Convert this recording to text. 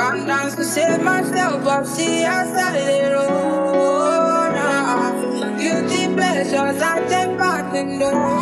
Gone dance to save myself up, see I started. Oh, nah. Guilty pleasures, I take back the door.